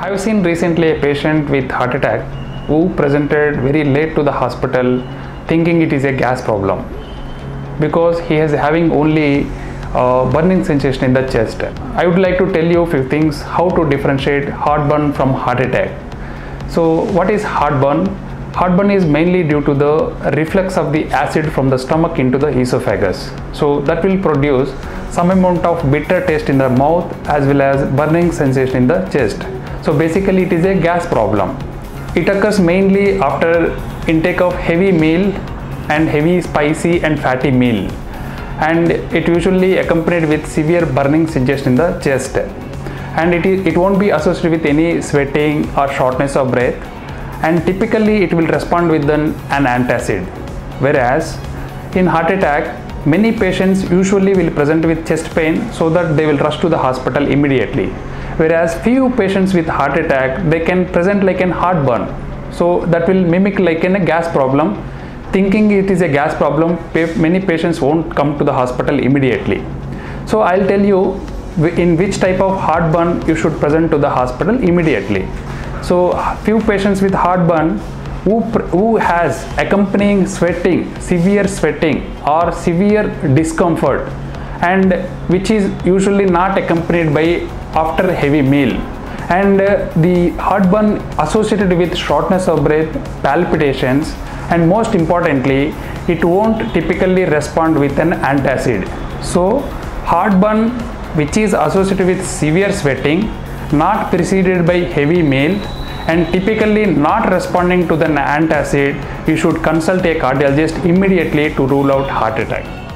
I have seen recently a patient with heart attack who presented very late to the hospital thinking it is a gas problem because he is having only uh, burning sensation in the chest. I would like to tell you a few things how to differentiate heartburn from heart attack. So what is heartburn? Heartburn is mainly due to the reflux of the acid from the stomach into the esophagus. So that will produce some amount of bitter taste in the mouth as well as burning sensation in the chest. So basically it is a gas problem. It occurs mainly after intake of heavy meal and heavy spicy and fatty meal. And it usually accompanied with severe burning sensation in the chest. And it, is, it won't be associated with any sweating or shortness of breath. And typically it will respond with an, an antacid. Whereas in heart attack many patients usually will present with chest pain so that they will rush to the hospital immediately whereas few patients with heart attack they can present like an heartburn. So that will mimic like in a gas problem. Thinking it is a gas problem many patients won't come to the hospital immediately. So i'll tell you in which type of heartburn you should present to the hospital immediately. So few patients with heartburn who, who has accompanying sweating severe sweating or severe discomfort and which is usually not accompanied by after heavy meal. And uh, the heartburn associated with shortness of breath palpitations and most importantly it won't typically respond with an antacid. So heartburn which is associated with severe sweating not preceded by heavy meal and typically not responding to the antacid you should consult a cardiologist immediately to rule out heart attack